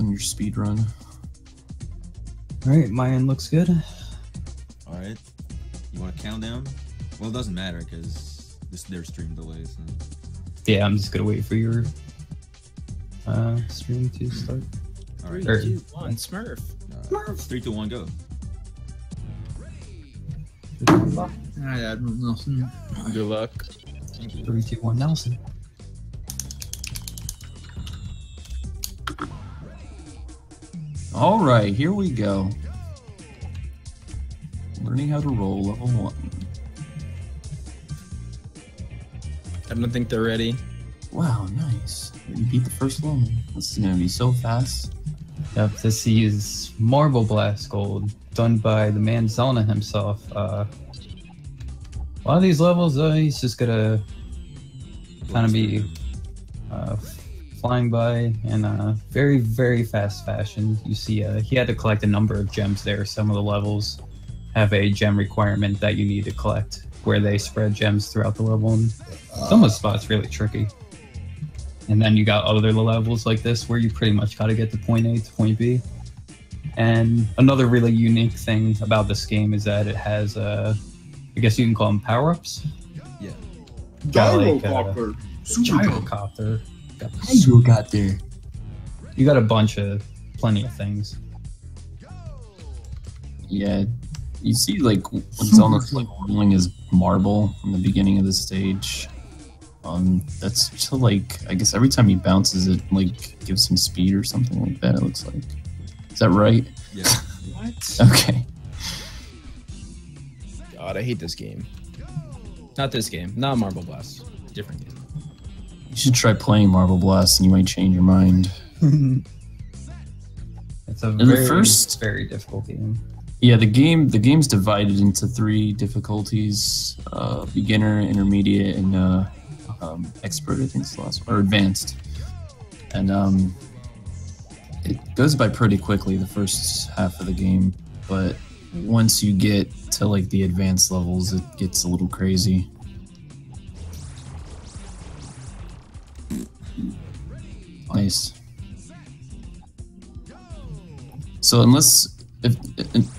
on your speed run. All right, my end looks good. All right. You want a countdown? Well, it doesn't matter because this their stream delays. So. Yeah, I'm just gonna wait for your uh, stream to start. All right. Three, Or- two, one, Smurf. Uh, three, two, one, go. Alright, Admiral Nelson. Good luck. Thank you. Three, two, one, Nelson. All right, here we go. Learning how to roll level one. I don't think they're ready. Wow, nice. You beat the first level. This is gonna be so fast. Yep, this is Marble Blast Gold, done by the man Xelna himself. Uh, a lot of these levels, uh, he's just gonna kind of be uh, flying by in a very, very fast fashion. You see, uh, he had to collect a number of gems there. Some of the levels have a gem requirement that you need to collect, where they spread gems throughout the level. And some of the spots really tricky. And then you got other levels like this where you pretty much got to get to point A to point B. And another really unique thing about this game is that it has, uh, I guess you can call them power ups. Yeah. Got like uh, Gyrocopter. Gyrocopter. You got there. You got a bunch of, plenty of things. Yeah, you see, like when Xelna's like rolling his marble in the beginning of the stage. Um, that's to like I guess every time he bounces, it like gives him speed or something like that. It looks like. Is that right? Yeah. What? Okay. God, I hate this game. Not this game. Not Marble Blast. Different game. You should try playing Marble Blast, and you might change your mind. It's a the very, first- very difficult game. Yeah, the game the game's divided into three difficulties: uh, beginner, intermediate, and uh, um, expert. I think is the last one, or advanced. And um, it goes by pretty quickly the first half of the game, but once you get to like the advanced levels, it gets a little crazy. Nice. So unless if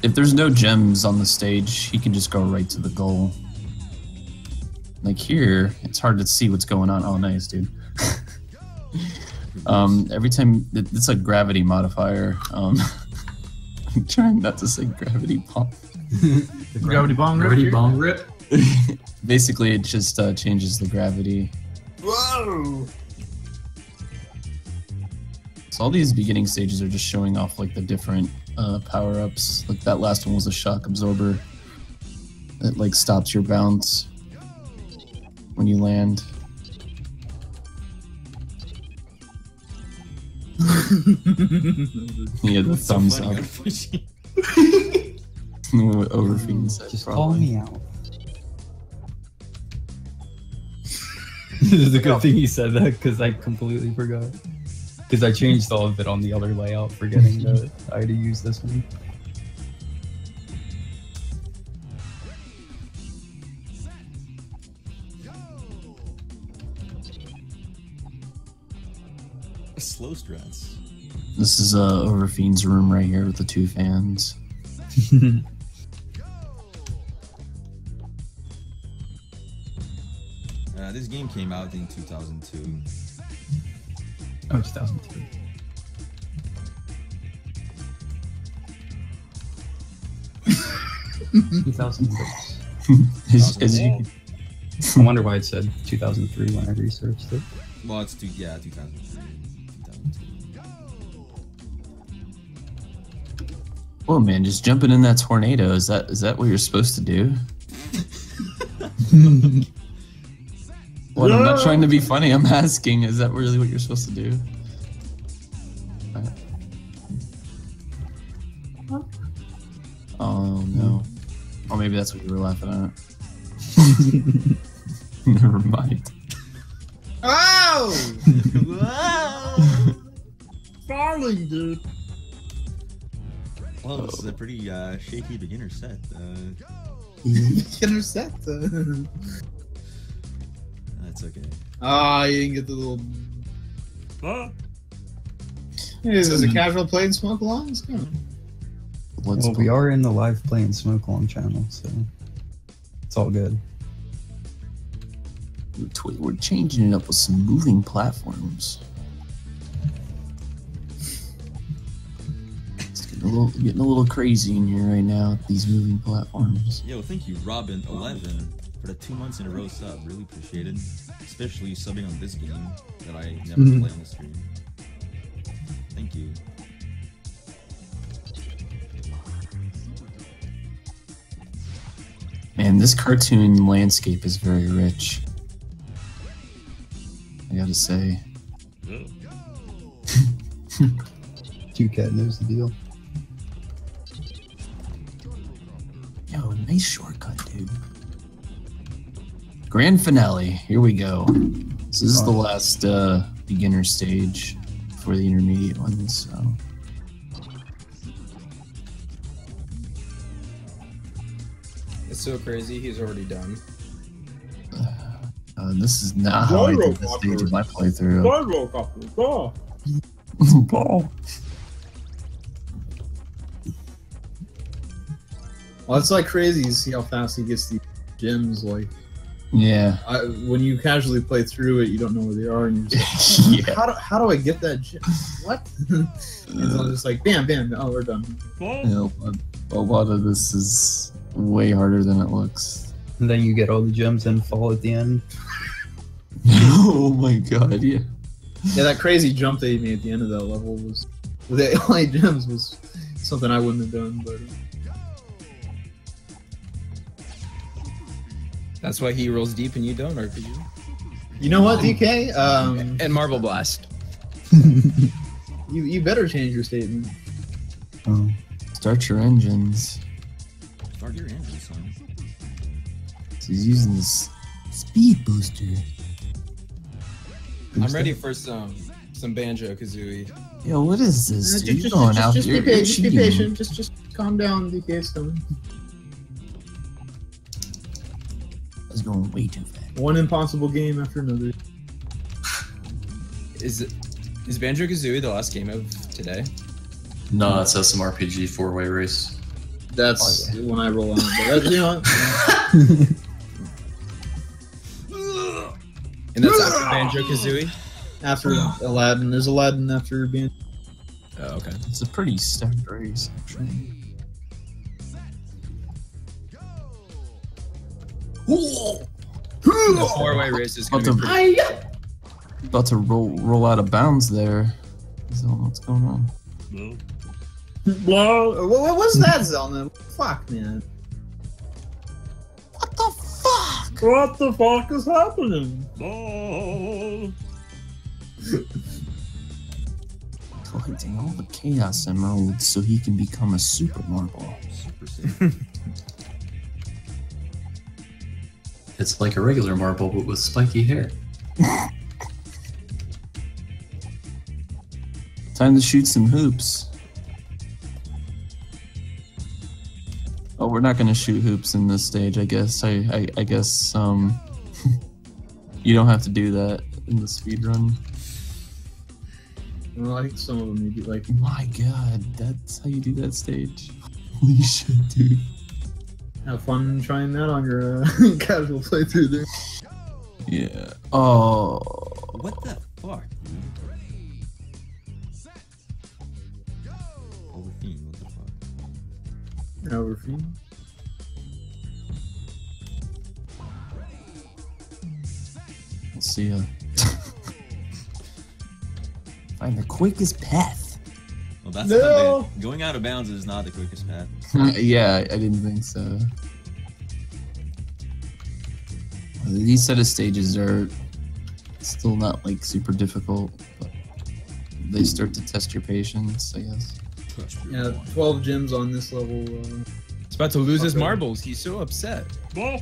if there's no gems on the stage, he can just go right to the goal. Like here, it's hard to see what's going on. Oh, nice, dude. um, every time it's a gravity modifier. Um, I'm trying not to say gravity bomb. Gravity bomb rip. Gravity here. bomb. rip. Basically, it just uh, changes the gravity. Whoa. So all these beginning stages are just showing off like the different uh, power ups. Like that last one was a shock absorber that like stops your bounce when you land. Yeah, the So thumbs funny, up. Fishy. Overfiend said Just call me out. this is a good thing you said that because I completely forgot. Because I changed all of it on the other layout, forgetting that I had to use this one. Slow strats. This is uh, Overfiend's room right here with the two fans. Uh, this game came out in 2002. Oh, 2003. Two thousand six. as, as you, I wonder why it said 2003 when I researched it. Well, it's two, yeah, 2003. 2002. oh man, just jumping in that tornado. Is that is that what you're supposed to do? What? I'm not trying to be funny. I'm asking. Is that really what you're supposed to do? Oh no. Or maybe that's what you were laughing at. Never mind. Oh! Falling, dude. Well, this is a pretty uh, shaky beginner set. Uh, Intercept. That's okay. Ah, you didn't get the little. Is this a casual play and smoke alongs? Come on. Let's well, we are in the live play and smoke along channel, so it's all good. We're changing it up with some moving platforms. It's getting a little, getting a little crazy in here right now. with These moving platforms. Yo, thank you, Robin11, for the two months in a row sub. Really appreciate it. Especially subbing on this game that I never Mhm. play on the stream. Thank you. Man, this cartoon landscape is very rich. I gotta say. Two cat knows the deal. Yo, nice shortcut, dude. Grand finale. Here we go. So this is the last uh, beginner stage for the intermediate ones. So It's so crazy. He's already done. uh, this is not how I did this stage of my playthrough. Ball. Well, it's like crazy to see how fast he gets these gems. Like, Yeah. I, when you casually play through it, you don't know where they are, and you're just like, yeah. how do, how do I get that gem? What? and so I'm just like, bam, bam, oh, we're done. You know, a, a lot of this is way harder than it looks. And then you get all the gems and fall at the end. oh my god, yeah. Yeah, that crazy jump that he made at the end of that level was with the LA gems was something I wouldn't have done, but That's why he rolls deep and you don't, RPG. you know what, DK? Um, And Marble Blast. you you better change your statement. Oh. Start your engines. Start your engines, son. He's using this speed booster. I'm ready for some some Banjo Kazooie. Yo, what is Uh, this? just, just, You're going just, out just, here. be patient. Just be patient. Just just calm down, DK. It's coming. That's going way too fast. One impossible game after another. Is it is Banjo Kazooie the last game of today? No, it's SMRPG four way race. That's oh, when I roll on. But that, you know, And that's after Banjo Kazooie? after Aladdin, there's Aladdin after Banjo. Oh, okay. It's a pretty stacked race, actually. The four way race is gonna to, be about to roll roll out of bounds there. I what's going on. What, what, what's that, Zelda? Fuck, man. What the fuck? What the fuck is happening? Collecting all the chaos emeralds so he can become a super marble. Super It's like a regular marble, but with spiky hair. Time to shoot some hoops. Oh, we're not gonna shoot hoops in this stage, I guess. I I, I guess um you don't have to do that in the speed run. Well, I think some of them you'd be like. My god, that's how you do that stage. Holy shit, dude. Have fun trying that on your uh, casual playthrough there. Yeah. Oh what the fuck, dude? Overfiend, what the fuck? Overfiend. We'll see ya. Find the quickest path. Well, that's No! going out of bounds is not the quickest path. yeah, I didn't think so. These set of stages are still not like super difficult, but they start to test your patience, I guess. Yeah, 12 gems on this level. Uh, He's about to lose his marbles. He's so upset. Nice,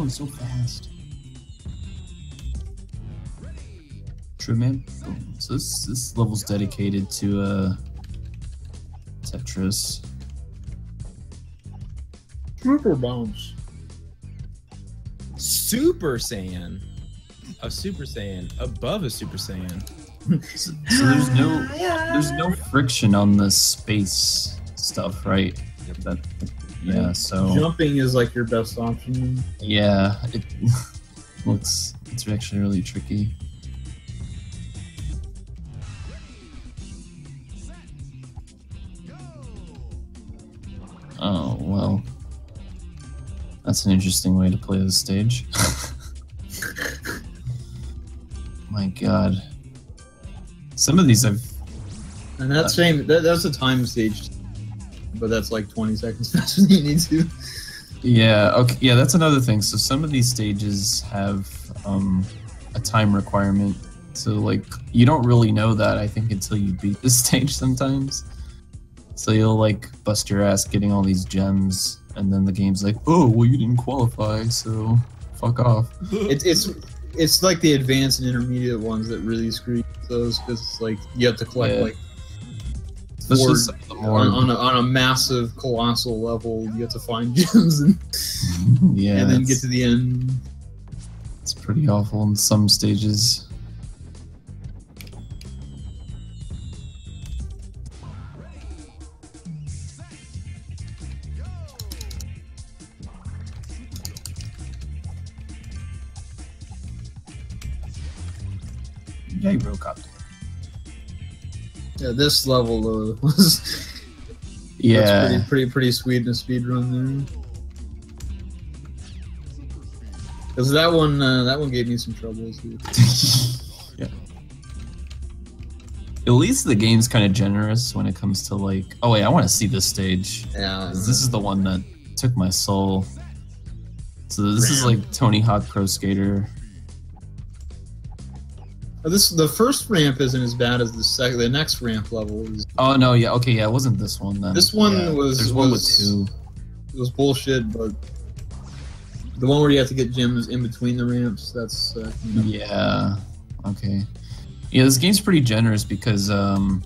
going so fast. Extra map. Boom. So this this level's dedicated to uh Tetris. Super bounce. Super Saiyan. A Super Saiyan above a Super Saiyan. So, so there's no there's no friction on the space stuff, right? Yep. That yeah. So Jumping is like your best option. yeah, it looks it's actually really tricky. Oh well, that's an interesting way to play the stage. My God, some of these I've And that uh, same that, that's a time stage, but that's like 20 seconds faster than you need to. Yeah, okay. Yeah, that's another thing. So some of these stages have um, a time requirement. So like you don't really know that I think until you beat the stage sometimes. So you'll like bust your ass getting all these gems and then the game's like, "Oh, well you didn't qualify, so fuck off." It's it's it's like the advanced and intermediate ones that really screw those because it's like you have to collect Yeah. like Especially four, some of the more on, on, a, on a massive colossal level. You have to find gems and, yeah, and then get to the end. it's pretty awful in some stages. This level though was Yeah. that's pretty pretty pretty sweet in a speed run there. Because that one uh, that one gave me some troubles. yeah. At least the game's kind of generous when it comes to like, oh wait, I want to see this stage. Yeah, 'Cause This is the one that took my soul. So this is like Tony Hawk Pro Skater. This the first ramp isn't as bad as the second. The next ramp level is Oh no, yeah, okay, yeah, it wasn't this one then. This one Yeah, was- There's one with two. it was bullshit, but the one where you have to get gems in between the ramps. That's uh, Yeah. Okay. Yeah, this game's pretty generous because um,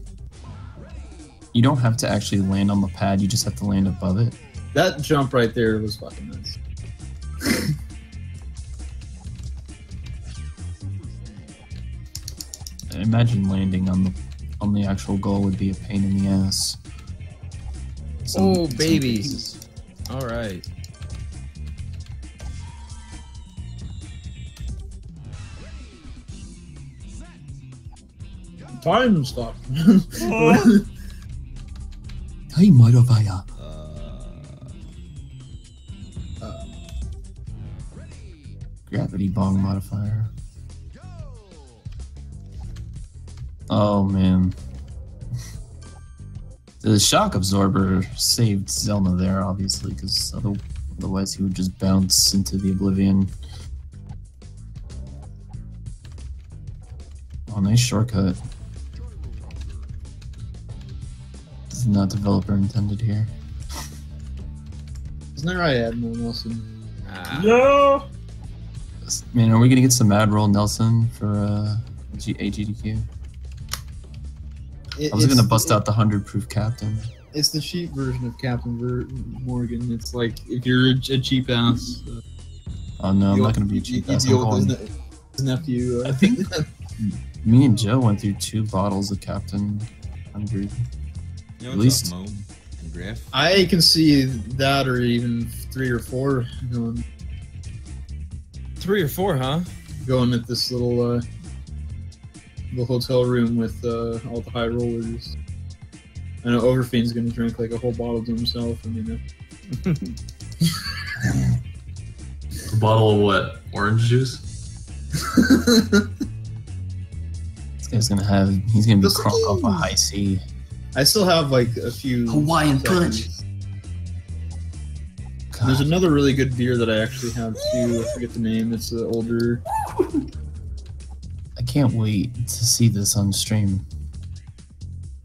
you don't have to actually land on the pad. You just have to land above it. that jump right there was fucking nuts. imagine landing on the on the actual goal would be a pain in the ass. Some- Oh, babies! All right. Time stop. Hey, motherfucker. Uh, Gravity bong modifier. Oh man. The shock absorber saved Xelna there, obviously, because otherwise he would just bounce into the oblivion. Oh, nice shortcut. This is not developer intended here. Isn't that right, Admiral Nelson? Ah, Yeah. Man, are we gonna get some Admiral Nelson for uh, G- AGDQ? It- I was gonna bust out the hundred proof captain. It's the cheap version of Captain Ver- Morgan. It's like if you're a, a cheap ass. Uh, Oh no, I'm not gonna be a cheap you ass. I'm going- his, ne- his nephew. Uh, I think me and Joe went through two bottles of Captain Hundred. you know At least- up, Mo and Griff? I can see that, or even three or four going three or four, huh? going at this little uh, little hotel room with uh, all the high rollers. I know Overfiend's gonna drink like a whole bottle to himself. I mean, A bottle of what? Orange juice? This guy's gonna have. He's gonna be The crunk off a cookies. high C. I still have like a few Hawaiian punch. God. There's another really good beer that I actually have too. I forget the name. It's the older. I can't wait to see this on stream.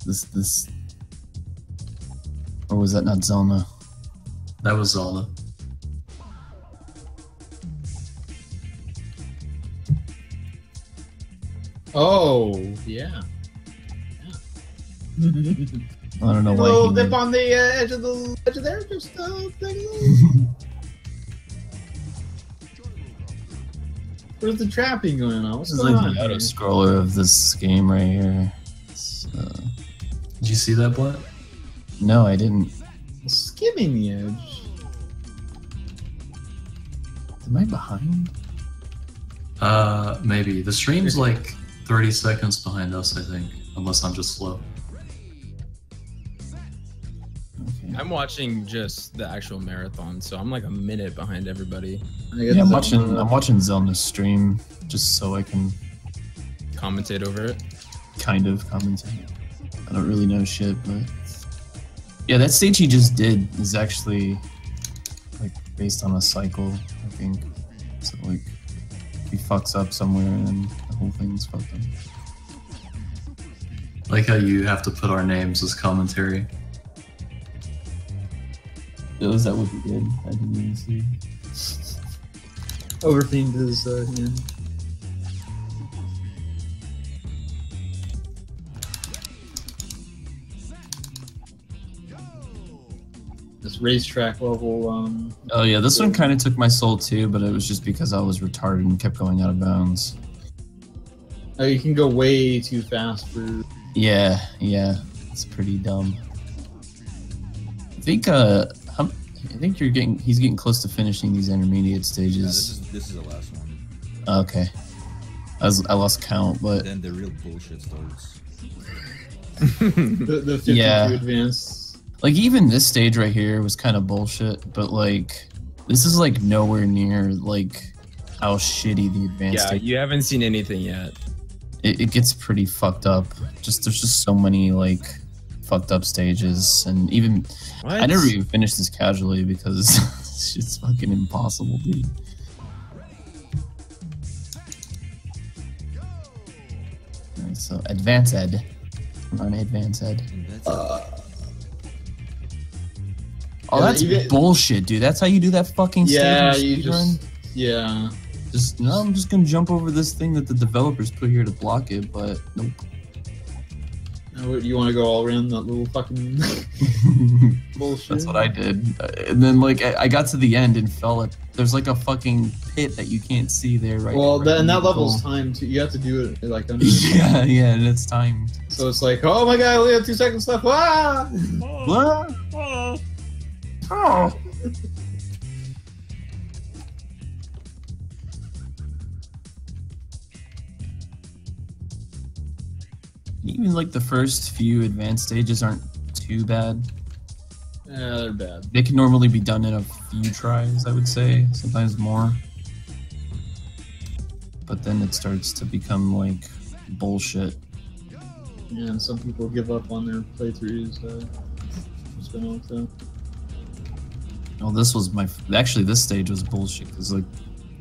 This this. Or was that not Xelna? That was Zelda. Oh, yeah. yeah. I don't know a why. little he dip on the uh, edge of the edge of there, just uh, take Where's the trapping going on? What's This is going like on? the here? auto scroller of this game right here. It's, uh, Did you see that, Blatt? no, I didn't. Skimming the edge. Am I behind? Uh, maybe. The stream's like 30 seconds behind us, I think. Unless I'm just slow. I'm watching just the actual marathon, so I'm like a minute behind everybody. I got Yeah, I'm watching. I'm watching Zelda stream just so I can Commentate over it. kind of commentate. I don't really know shit, but yeah, that stage he just did is actually like based on a cycle, I think. So like, he fucks up somewhere and the whole thing's fucked up. Like how you have to put our names as commentary. Is that would be good. I didn't even see. Overthemed his uh, hand. This racetrack level, um, Oh yeah, this one kind of took my soul too, but it was just because I was retarded and kept going out of bounds. oh, you can go way too fast for. Yeah, yeah, it's pretty dumb. I think uh, how, I think you're getting he's getting close to finishing these intermediate Yeah, this stages. is this is the last one. okay, I was I lost count, but Then the real bullshit starts. The, the 52 Yeah. advance. like even this stage right here was kind of bullshit. But like this is like nowhere near like how shitty the advanced Yeah, stage. you haven't seen anything yet. It, it gets pretty fucked up. Just there's just so many like fucked up stages, and even What? I never even finished this casually because it's just fucking impossible, dude. Alright, so advance ed. Run advance ed. And that's uh. Oh, that's you get- bullshit, dude. That's how you do that fucking Yeah, stage you just. run? Yeah. Just no, I'm just gonna jump over this thing that the developers put here to block it, but nope. What, You want to go all around that little fucking bullshit? That's what I did. Uh, And then like I, I got to the end and fell at there's like a fucking pit that you can't see there right Well, right that, and that level's goal. timed too. You have to do it like under. Yeah, yeah, and it's timed. So it's like, oh my god, we have two seconds left. Ah! What? Oh. Even like the first few advanced stages aren't too bad. Yeah, they're bad. They can normally be done in a few tries, I would say, sometimes more. But then it starts to become like bullshit. Yeah, and some people give up on their playthroughs. Uh, what's going on with that? Oh, this was my. Actually, this stage was bullshit because like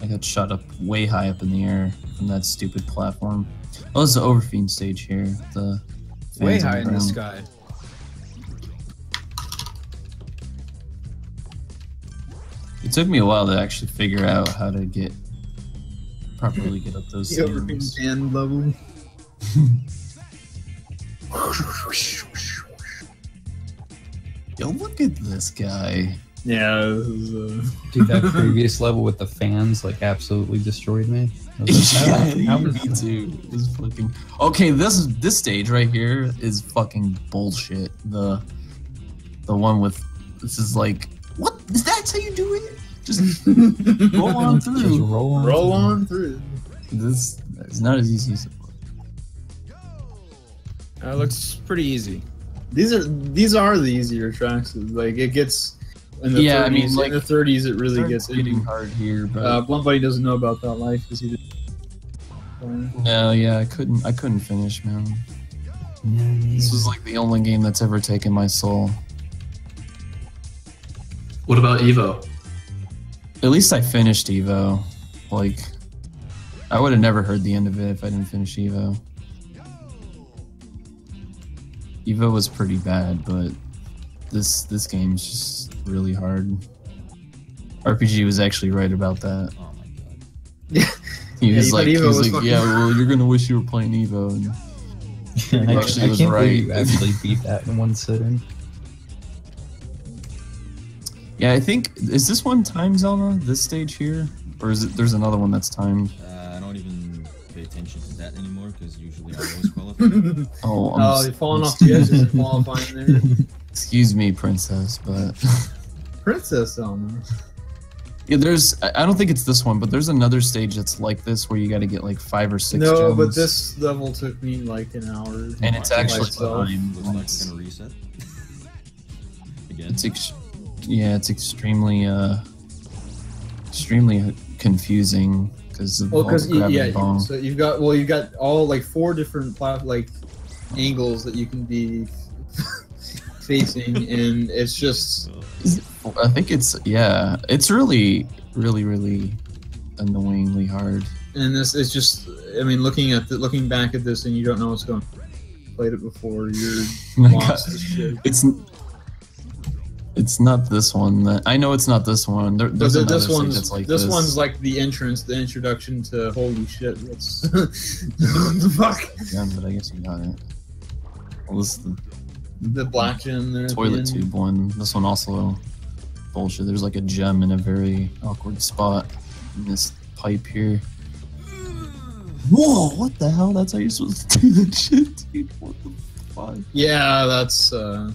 I got shot up way high up in the air from that stupid platform. Oh, this is the Overfiend stage here. The Way high in the sky. It took me a while to actually figure out how to get properly get up those The overthink things. level. Yo, look at this guy. Yeah, this is, uh, Dude, that previous level with the fans like absolutely destroyed me. Like, how- yeah, how me was- too. It fucking okay. This this stage right here is fucking bullshit. The the one with this is like what is that how you do it? Just roll on Just through. roll on. roll through. on through. This is not as easy as it looks. Uh, it looks pretty easy. These are these are the easier tracks. Like it gets in the Yeah, 30s, I mean, like, in the 30s, it really gets getting hard here, but Uh, Blunt Buddy doesn't know about that life because he did. no, yeah, I couldn't. I couldn't finish, man. This was like the only game that's ever taken my soul. What about Evo? At least I finished Evo. Like, I would have never heard the end of it if I didn't finish Evo. Evo was pretty bad, but this this game's just really hard. RPG was actually right about that. Oh my god. He Yeah, was yeah, like, he was was like yeah, well, you're gonna wish you were playing Evo. And I, actually I was can't right. you actually beat that in one sitting. yeah, I think is this one time Zelda? This stage here, or is it? There's another one that's timed. Uh, I don't even pay attention to that anymore because usually I always qualify. Oh, I'm Oh, s- you're falling I'm off the edges and qualifying there. Excuse me, princess, but Princess Elma. yeah, there's. I I don't think it's this one, but there's another stage that's like this where you got to get like five or six. No, but this level took me like an hour. and it's actually time. Looks like It's, it's gonna reset. Again. it's ex- yeah, it's extremely uh, extremely confusing because of Well, all the because yeah, and bong. so you've got well, you've got all like four different plat like angles that you can be facing, and it's just I think it's yeah, it's really, really, really annoyingly hard. and this is just. I mean, looking at the, looking back at this, and you don't know what's going. Played it before, you're lost. It's it's not this one. That, I know it's not this one. There, there's th- another this one's that's like this, this. one's like the entrance, the introduction to holy shit. What's what the fuck? Yeah, but I guess you got it. Well, this is the The black in there. at the toilet tube one. This one also bullshit. There's like a gem in a very awkward spot in this pipe here. Whoa! What the hell? That's how you're supposed to do that shit, dude. What the fuck? Yeah, that's. uh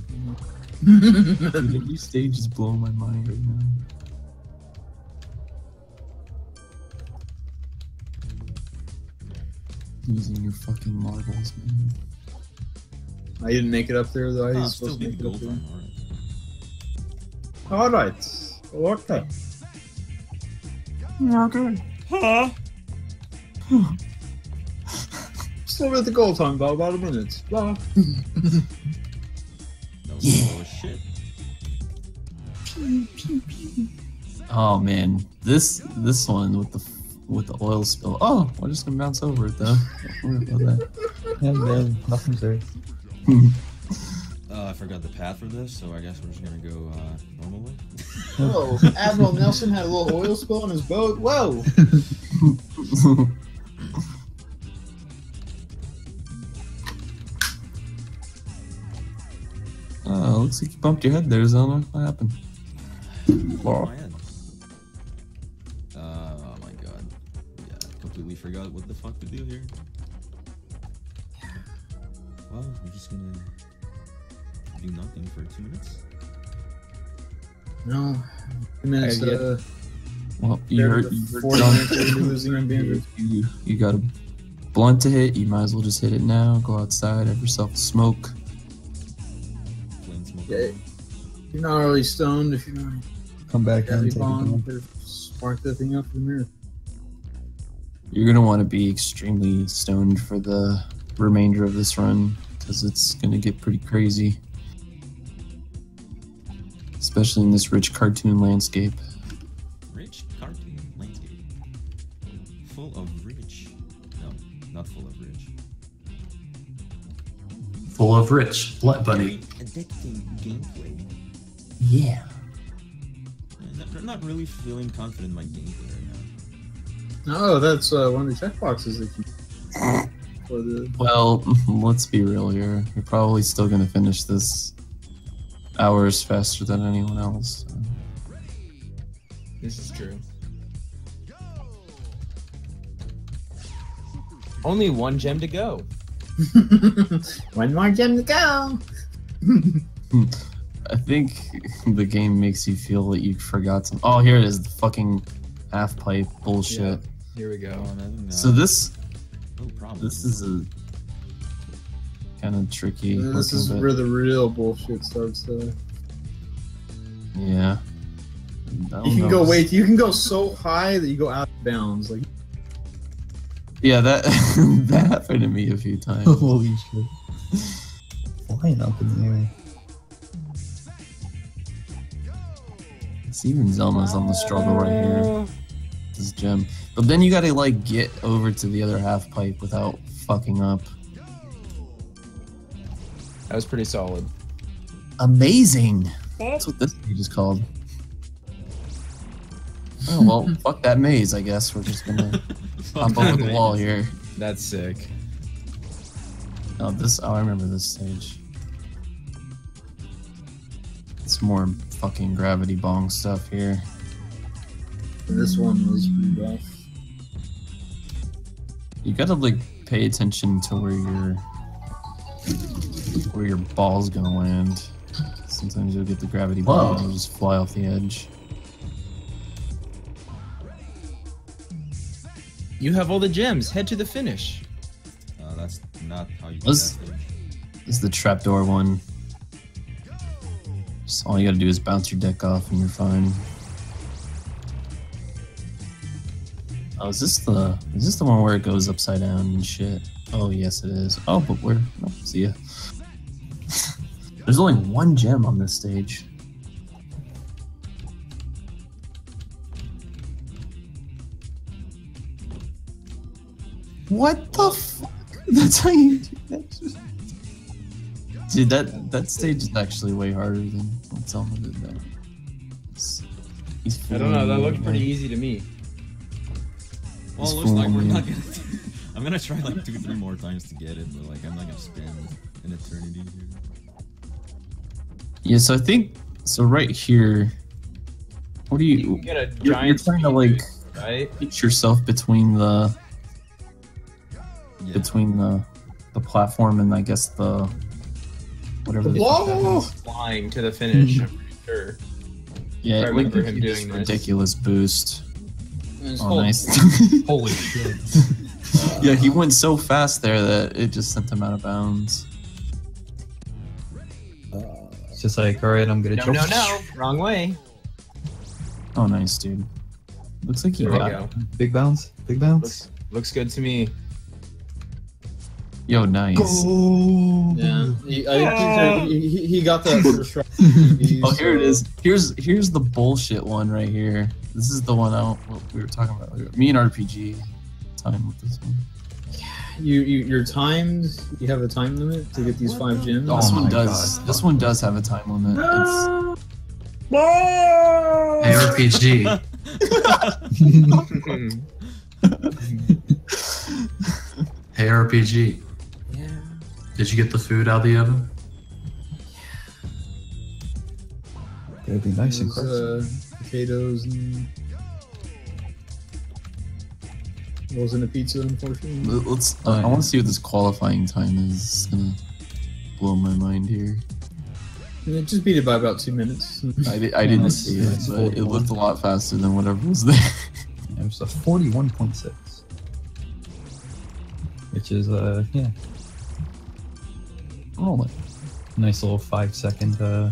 Dude, every stage is blowing my mind right now. Using your fucking marbles, man. I didn't make it up there though. I Ah, was still supposed to make it up there. Alright. All right. Okay. Okay. Huh? Still at the goal time, about about a minute. Blah. That was Yeah. shit. Oh man, this this one with the with the oil spill. Oh, we're just gonna bounce over it though. Don't worry about Yeah, man, nothing's there. That. Uh, I forgot the path for this, so I guess we're just gonna go uh, normally. Whoa, Admiral Nelson had a little oil spill on his boat. Whoa. oh, looks like you bumped your head there, Zelda. What happened? Oh, my head. Uh, oh my god. Yeah, I completely forgot what the fuck to do here. Well, we're just gonna do nothing for two minutes. No. Two minutes. Get- Uh, Well, you there heard, you heard 40 minutes losing and being you, you, you got a blunt to hit. You might as well just hit it now. Go outside, have yourself a smoke. Plain smoke. Yeah. You're not really stoned if you're not Come back in, heavy take it bomb. spark that thing up in the mirror. You're gonna want to be extremely stoned for the remainder of this run because it's gonna get pretty crazy, especially in this rich cartoon landscape. Rich cartoon landscape. Full of rich. No, not full of rich. Full of rich. Blood bunny. Addicting gameplay. Yeah. I'm not, not really feeling confident in my gameplay right now. Oh, that's uh, one of the checkboxes that you. For the Well, let's be real here. You're probably still gonna finish this hours faster than anyone else. so. This is true. Only one gem to go. one more gem to go. I think the game makes you feel that you forgot some. Oh, here it is. The fucking half pipe bullshit. Here we go. Oh, and I think, So this no problem. this is a kind of tricky. And this is bit. where the real bullshit starts. Uh, yeah. You can know. go wait. You can go so high that you go out of bounds. Like Yeah, that that happened to me a few times. Holy shit. Flying up in the air. It's even Xelna's on the struggle right here. This gem, but then you gotta like get over to the other half pipe without fucking up. That was pretty solid. Amazing. That's what this page is called. Oh well, fuck that maze. I guess we're just gonna hop over the wall here. That's sick. Oh, this. Oh, I remember this stage. It's more fucking gravity bong stuff here. This one was pretty rough. You gotta like pay attention to where your where your ball's gonna land. Sometimes you'll get the gravity ball and Whoa. you'll just fly off the edge. You have all the gems. Head to the finish. Uh, that's not how you. Let's- that. This is the trapdoor one. Just all you gotta do is bounce your deck off and you're fine. Oh, is this the is this the one where it goes upside down and shit? Oh yes it is. Oh, but where? Oh, see ya. There's only one gem on this stage. What the fuck? That's how you do that. Dude, that that stage is actually way harder than what Zelda did. He's I don't know. That looked pretty easy to me. Well, it looks like we're not gonna. I'm gonna try like two, three more times to get it, but like I'm not gonna spend an eternity here. Yeah, so I think so. Right here, what do You you? can get a You're, giant you're trying to like right? pitch yourself between the Yeah. between the the platform and I guess the whatever. the Whoa! Flying to the finish. I'm pretty sure. Yeah, I Link remember gives him you this doing this. ridiculous boost. It's Oh, called- nice. Holy shit. yeah, he went so fast there that it just sent him out of bounds. It's just like, alright, I'm gonna No, jump. no, no. Wrong way. Oh, nice, dude. Looks like he got. go. Big bounce, big bounce. Looks looks good to me. Yo, nice. Yeah, he, I, he, he, he got that first try. Oh, here it uh, is. Here's here's the bullshit one right here. This is the one out what we were talking about. earlier. Me and RPG time with this one. You, you you're timed. You have a time limit to get these five gems. Oh this one oh does. God. This one does have a time limit. It's, Hey, RPG. Hey, RPG. Yeah. Did you get the food out of the oven? It'd be nice and There's, crisp. uh, potatoes and wasn't a pizza, unfortunately. let- let's. Uh, I want to see what this qualifying time is. It's gonna blow my mind here. Yeah, just beat it by about two minutes. I, di- I didn't see it, but it looked a lot faster than whatever was there. It was a 41.6. Which is, uh, yeah, oh, nice little five second, uh,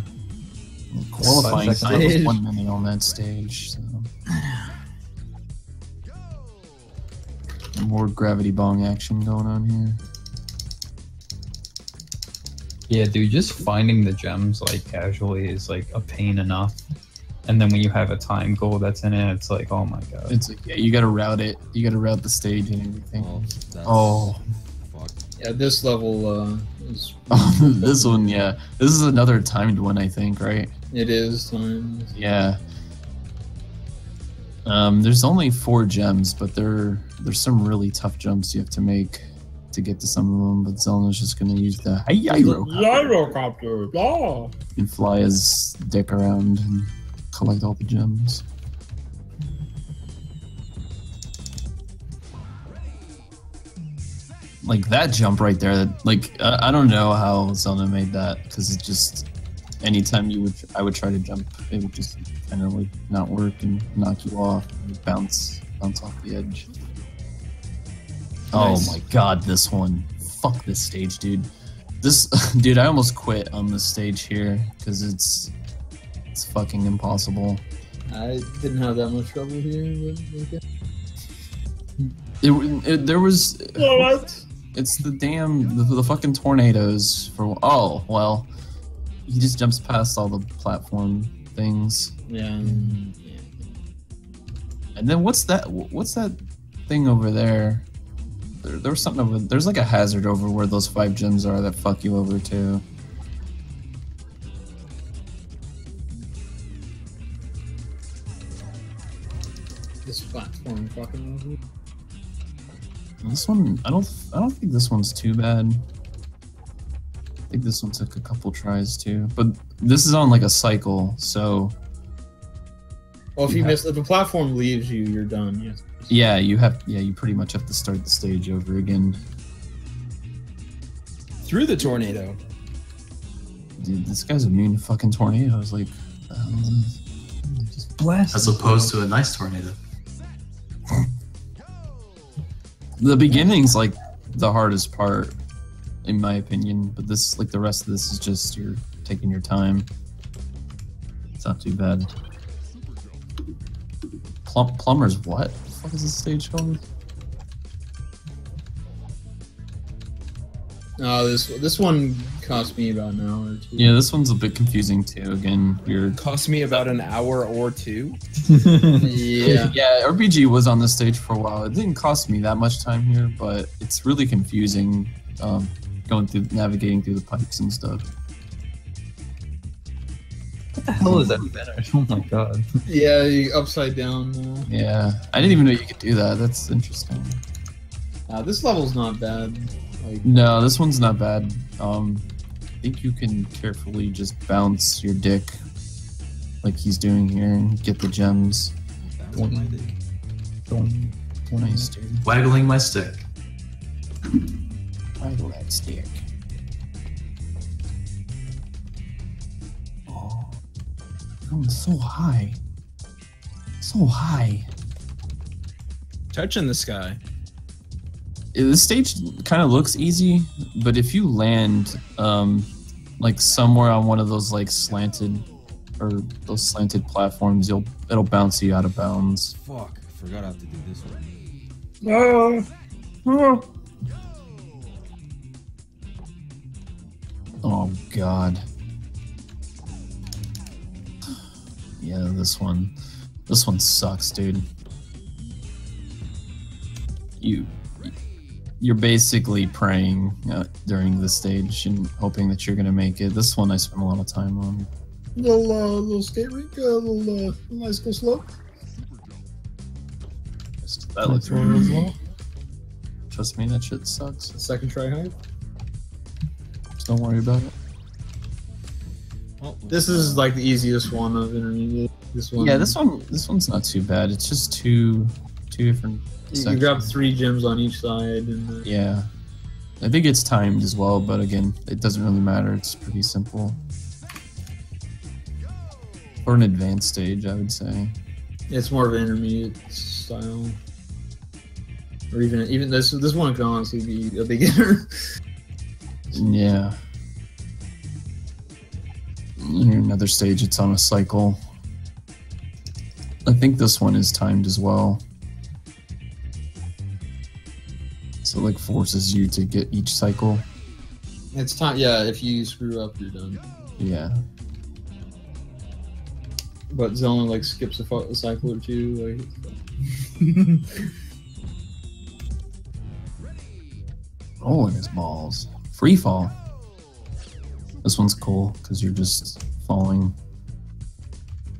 qualifying Five time was one minute on that stage. So. More gravity bong action going on here. yeah, dude, just finding the gems, like, casually is, like, a pain enough. And then when you have a time goal that's in it, it's like, oh my god. It's like yeah, you gotta route it. You gotta route the stage and everything. Well, that's, Oh. Fuck. yeah, this level uh, is Oh, this one, yeah. This is another timed one, I think, right? it is timed. Yeah. Um, there's only four gems, but there there's some really tough jumps you have to make to get to some of them. But Xelna's just gonna use the gyro Gyrocopter. Ah. and fly his dick around and collect all the gems. Like that jump right there, like uh, I don't know how Zelda made that because it just anytime you would I would try to jump, it would just kind of like not work and knock you off, and bounce bounce off the edge. Oh my god, this one! Fuck this stage, dude. This dude, I almost quit on this stage here because it's it's fucking impossible. I didn't have that much trouble here. But, okay. It, it, there was What? It's the damn the, the fucking tornadoes for oh well he just jumps past all the platform things Yeah. yeah. and then what's that what's that thing over there there, there was something over there's like a hazard over where those five gems are that fuck you over too This platform fucking. This one, I don't, I don't think this one's too bad. I think this one took a couple tries too, but this is on like a cycle, so Well, if you Yeah. miss, if the platform leaves you, you're done. Yes. yeah, you have, yeah, you pretty much have to start the stage over again. Through the tornado. Dude, this guy's immune to fucking tornadoes. Like, um, Just blast. As opposed to a nice tornado. The beginning's like the hardest part, in my opinion. But this, like the rest of this, is just you're taking your time. It's not too bad. Plum- plumbers, what? Fuck is this stage called? No, this this one cost me about an hour or two. Yeah, this one's a bit confusing too. Again, you're Cost me about an hour or two. Yeah. yeah, RPG was on this stage for a while. It didn't cost me that much time here, but it's really confusing um, going through navigating through the pipes and stuff. what the hell is that finish? Oh my god. Yeah, you upside down. Uh, Yeah, I didn't even know you could do that. That's interesting. uh, this level's not bad. Like, No, this one's not bad. Um, I think you can carefully just bounce your dick, like he's doing here, and get the gems. That's what I did. Boing, boing. Nice, dude. Waggling my stick. Waggle that stick. Oh, going so high, so high. Touching the sky. Yeah, The stage kind of looks easy, but if you land um, like somewhere on one of those like slanted or those slanted platforms, you'll it'll bounce you out of bounds. Fuck. I forgot I have to do this one. Oh god. Yeah, this one. This one sucks, dude. You you're basically praying uh, during the stage and hoping that you're gonna make it. This one I spent a lot of time on. little uh, little skate rink, uh, little uh, nice go slope. That looks really as well. Trust me, that shit sucks. Second try high. Just don't worry about it. Oh, This is like the easiest one of intermediate. This one. Yeah, this one this one's not too bad. It's just two two different You, you grab three gems on each side, and Yeah. I think it's timed as well, but again, it doesn't really matter. It's pretty simple. For an advanced stage, I would say. it's more of an intermediate style. Or even even this this one could honestly be a beginner. Yeah. Another stage, it's on a cycle. I think this one is timed as well. So it like forces you to get each cycle. it's time. Yeah, if you screw up, you're done. Yeah. But Xelna like skips a, a cycle or two. Like Rolling oh, his balls. Free fall. This one's cool because you're just falling.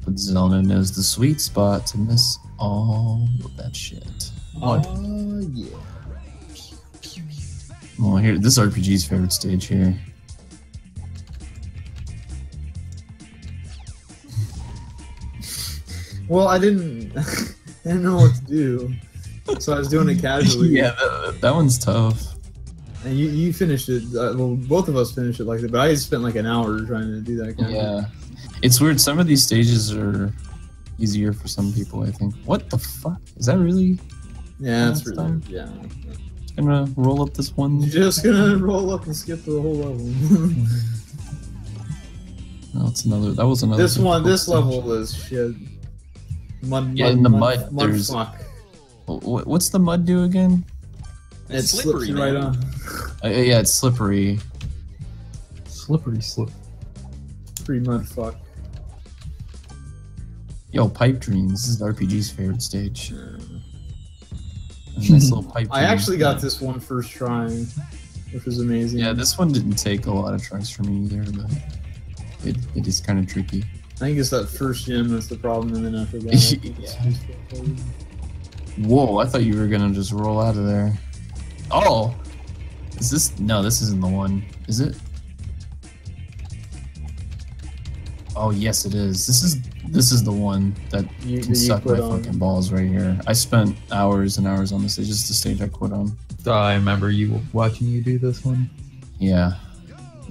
But Xelna knows the sweet spot to miss all of that shit. oh yeah. Well, here, this RPG's favorite stage here. Well, I didn't. I didn't know what to do, so I was doing it casually. yeah, that, that one's tough. And you, you finished it. Uh, well, both of us finished it like that, but I spent like an hour trying to do that. Kind Yeah. It's weird. Some of these stages are easier for some people, I think. What the fuck? Is that really Yeah, that's really. Yeah. Gonna roll up this one? Just gonna roll up and skip the whole level. No, it's another. That was another. this one, this difficult level is shit. Mud, Yeah, in the mud, mud there's- fuck. What's the mud do again? It It's slippery, you right on. Uh, yeah, it's slippery. Slippery slip. Pretty mud fuck. Yo, pipe dreams. This is RPG's favorite stage. A nice little pipe. I actually got this one first try, which was amazing. Yeah, this one didn't take a lot of tries for me either, but it, it is kind of tricky. I think it's that first gem that's the problem, and then after that. I think it's Yeah. Whoa, I thought you were gonna just roll out of there. Oh! Is this. No, this isn't the one. Is it? Oh, yes, it is. This is. This is the one that You, can you suck my on. fucking balls right here. I spent hours and hours on this. It's just the stage I quit on. Oh, I remember you watching you do this one. Yeah.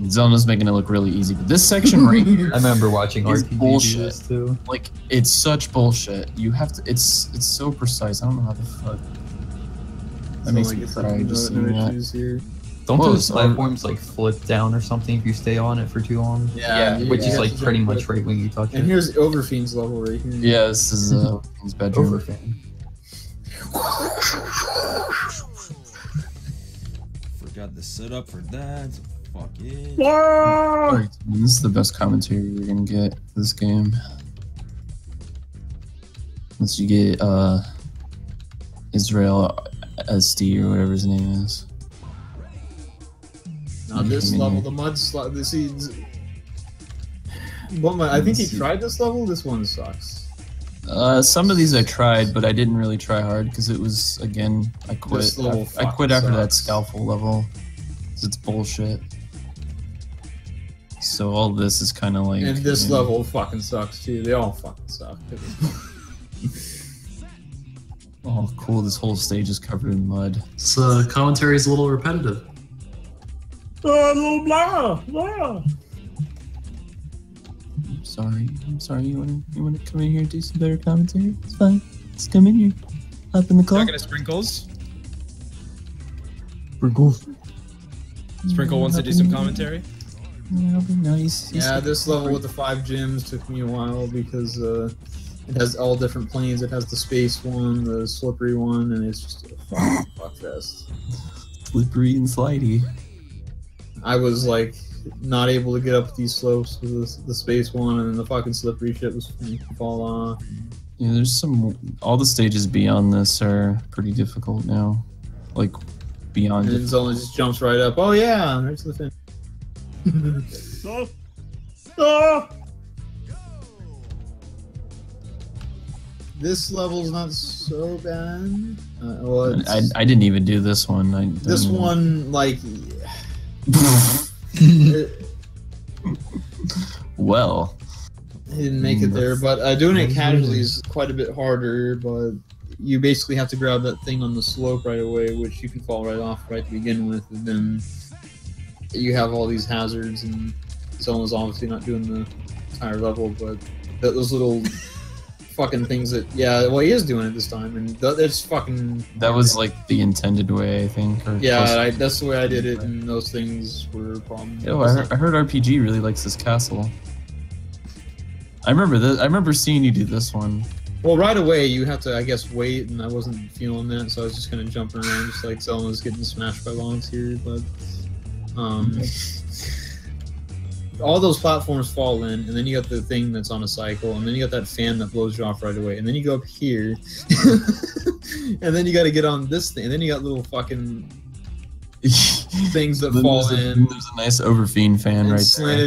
Xelna's making it look really easy, but this section right here, I remember watching It's RPG bullshit. do this too. like, it's such bullshit. You have to. It's it's so precise. I don't know how the fuck. That So, makes like, me it's cry just seeing that. here. Don't Whoa, those platforms like flip down or something if you stay on it for too long? Yeah, you- Which you is like pretty jump much right when you touch And it. here's Overfiend's level right here. Yeah, this is uh, his bedroom. Overfan. Forgot the setup for that. Fuck it. Alright, This is the best commentary you're gonna get this game. Once you get uh Israel SD or whatever his name is. Now this Mhm. level, the mud slide. The seeds. One, my- I think he tried this level. This one sucks. Uh, some of these I tried, but I didn't really try hard because it was again I quit. This level I quit fucking after that sucks. scalpel level. 'cause it's bullshit. So all this is kind of like. And this you know, level fucking sucks too. They all fucking suck. Oh, cool! This whole stage is covered in mud. So commentary is a little repetitive. Blah, blah, blah. I'm sorry. I'm sorry. You wanna you wanna come in here and do some better commentary? It's fine. Just come in here. Hop in the car. Talking to Sprinkles. Sprinkles. Sprinkle wants to do some commentary. Yeah, I'll be nice. He's Yeah, this level with the five gyms took me a while because uh, it has all different planes. It has the space one, the slippery one, and it's just a fucking fuck fest. slippery and slidey. I was like not able to get up these slopes with the, the space one, and then the fucking slippery shit was going to fall off. Yeah, there's some. All the stages beyond this are pretty difficult now. Like beyond. And then Xelna just jumps right up. Oh yeah, right to the finish. Oh. Oh. This level's not so bad. Uh, well, I, I didn't even do this one. I, this I- one like it, well, He didn't make it there, but uh, doing it casually is quite a bit harder. But you basically have to grab that thing on the slope right away, which you can fall right off right to begin with, and then you have all these hazards. And someone's obviously not doing the entire level, but th- those little fucking things that yeah, well, he is doing it this time, and th- that's fucking that was like the intended way, I think. Or yeah, I, that's the way I did it, and those things were a problem. Yo, I heard, I heard RPG really likes this castle. I remember this. I remember seeing you do this one. Well, right away you have to, I guess, wait, and I wasn't feeling that, so I was just kind of jumping around, just like Xelna was getting smashed by logs here. But um, all those platforms fall in, and then you got the thing that's on a cycle, and then you got that fan that blows you off right away, and then you go up here, and then you got to get on this thing, and then you got little fucking things that Then fall there's a, in. There's a nice overfiend fan and right there.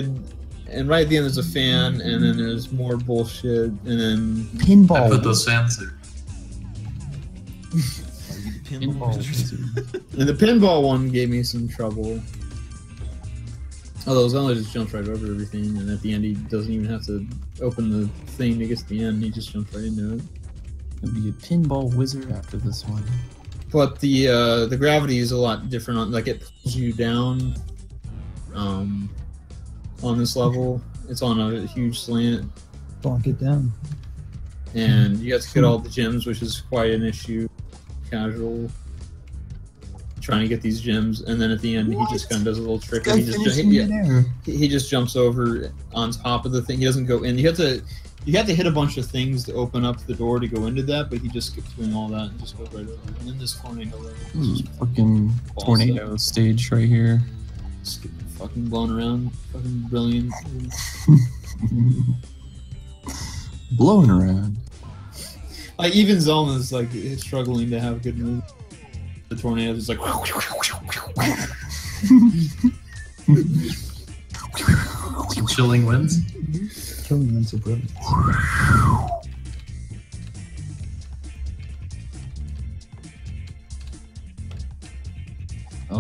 and right at the end there's a fan, and then there's more bullshit, and then pinball. I Pinball. put those fans there. Pinball. And the pinball one gave me some trouble. Although Xelna just jumps right over everything, and at the end he doesn't even have to open the thing to get to the end. He just jumps right into it. Be a pinball wizard after this one. But the uh, the gravity is a lot different. On like it pulls you down. Um, on this level, it's on a huge slant, Bonk it down. and you have to get all the gems, which is quite an issue. Casual. Trying to get these gems, and then at the end he just kind of does a little trick. where He just, he, yeah, he just jumps over on top of the thing. He doesn't go in. You have to you have to hit a bunch of things to open up the door to go into that, but he just skips doing all that and just goes right over. And then this tornado is hmm, Fucking tornado stage right here. just getting fucking blown around. Fucking brilliant. Blowing around. Like even Xelna's like struggling to have good moves. The tornado is like Chilling winds. Killing winds of brilliance.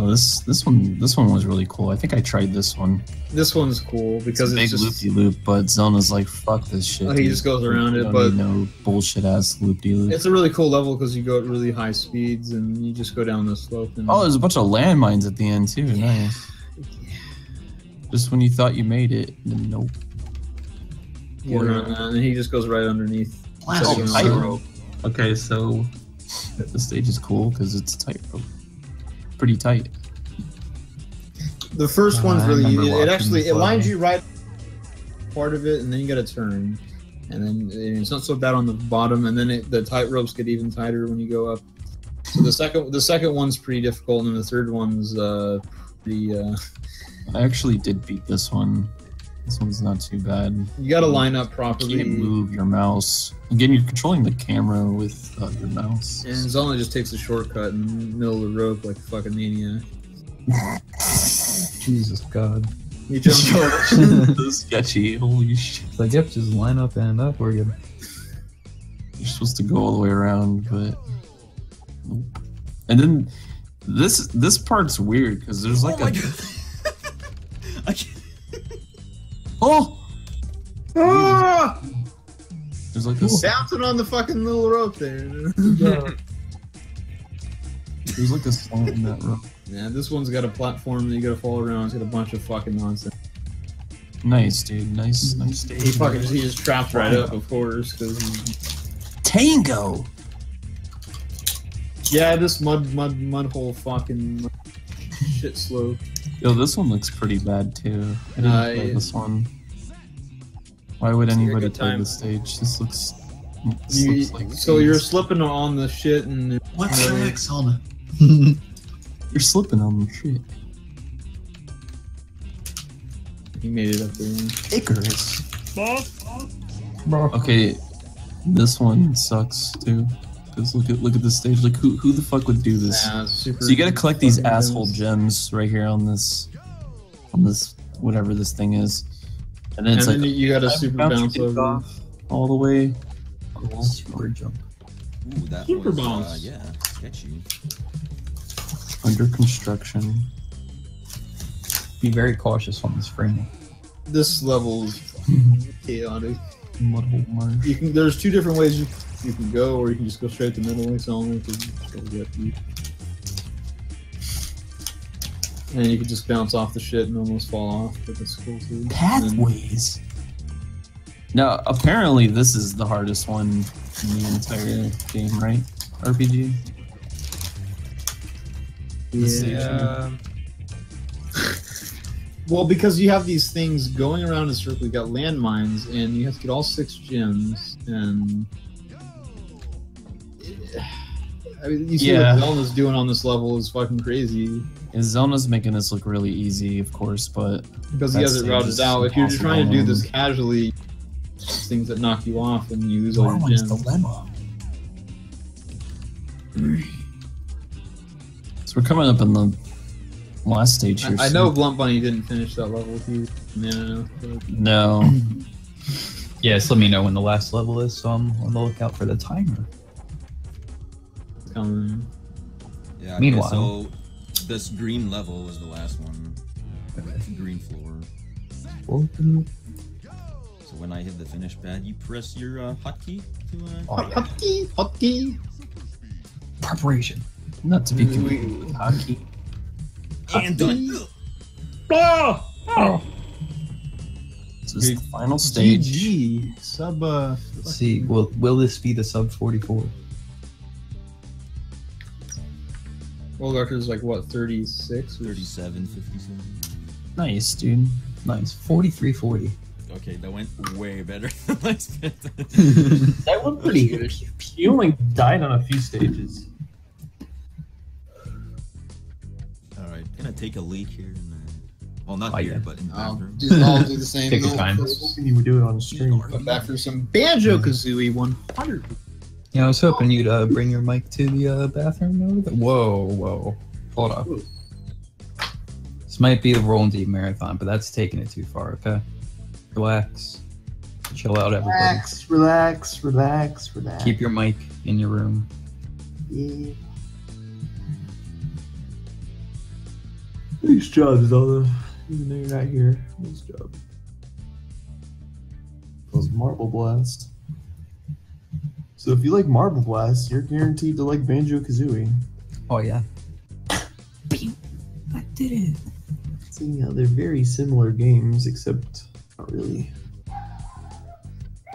Oh, this this one this one was really cool. I think I tried this one. This one's cool because It's it's, a big just loopy loop, but Zona's like, fuck this shit. Oh, he dude. just goes around it, but- no bullshit ass loop de loop. it's a really cool level because you go at really high speeds and you just go down the slope. And Oh, there's a bunch of landmines at the end too. Nice. Just when you thought you made it, then nope. you get around and he just goes right underneath. Oh, Second uh, tight round. rope. Okay, so the stage is cool because it's tight rope. Pretty tight. The first Uh, one's really remember it, actually it lines you right part of it, and then you got to turn, and then it's not so bad on the bottom, and then it, the tight ropes get even tighter when you go up. So the second the second one's pretty difficult, and then the third one's uh pretty. Uh, I actually did beat this one. This one's not too bad. you got to line up You properly. can't move your mouse. Again, you're controlling the camera with uh, your mouse. And Xelna just takes a shortcut in the middle of the rope like a fucking maniac. Jesus God. He jumps over. This sketchy. Holy shit. It's like, yep, just line up and up. We're good. You're supposed to go all the way around, but. And then this this part's weird because there's like oh my a oh Ah! there's like this. Bouncing on the fucking little rope there. there's like a slant in that rope. yeah, this one's got a platform that you gotta follow around. It's got a bunch of fucking nonsense. Nice, dude. Nice, nice stage. He fucking he just traps right up, of course, because Tango. yeah, this mud mud mud hole fucking shit slope. Yo, this one looks pretty bad too. I didn't Uh, play this one. Why would anybody good play time. this stage? This looks. This You, looks like so you're slipping on the shit and What the heck, Sona? you're slipping on the shit. he made it up there. Icarus. Boss? Bro. Okay, this one sucks too. Cause look at look at this stage. Like who who the fuck would do this? Yeah, So you gotta collect these asshole gems. gems right here on this, on this whatever this thing is, and then And it's then like you got a super bounce bounce over. off all the way. Super jump. Ooh, that Super was, uh, bounce. yeah, sketchy. Under construction. Be very cautious on this frame. This level is chaotic. Mudhole marsh. You can. There's two different ways you, you can go, or you can just go straight to the middle like Solomon. And you can just bounce off the shit and almost fall off, but that's cool too. Pathways. Now, apparently, this is the hardest one in the entire game, right? RPG. Yeah. Well, because you have these things going around in a circle, you got landmines, and you have to get all six gems, and I mean, you see Yeah. what Xelna's doing on this level is fucking crazy And Xelna's making this look really easy, of course, but because he has it stage routed out. If you're just trying to do this impossible. casually, things that knock you off and you lose all your Darwin's gems. dilemma. So we're coming up in the last stage here. I, I know Blunt Bunny didn't finish that level. He, man, but No. Yes, let me know when the last level is, so I'm on the lookout for the timer. It's coming. Yeah. okay, Meanwhile- so this green level was the last one. Green floor. So when I hit the finish pad, you press your uh, hotkey to. Uh, Oh, yeah. Hotkey, hotkey. Preparation. Not to be We- confused with hockey. and done. Ah! Oh. This is the final stage. GG. Sub. Uh, Let's see. Will will this be the sub 44? World record is like what 36 37, 57. Nice, dude. Nice. 4340. Okay, that went way better than I expected. That went pretty good. You only died on a few stages. Alright, gonna take a leak here and then. Well, not Oh, here, yeah. but in the I'll bathroom. do, I'll do the same. Take your No, time. let's you would do it on stream. Go back for some Banjo Kazooie 100. Yeah, I was hoping you'd uh, bring your mic to the uh, bathroom over there. Whoa, whoa. Hold up. This might be the Rolling Deep Marathon, but that's taking it too far, okay? Relax. Chill out, everybody. Relax, relax, relax, relax. Keep your mic in your room. Yeah. Nice job, Xelna. Even though you're not here, nice job. Those Marble Blast. So if you like Marble Blast, you're guaranteed to like Banjo Kazooie. Oh yeah. I did it. See, yeah, they're very similar games, except not really.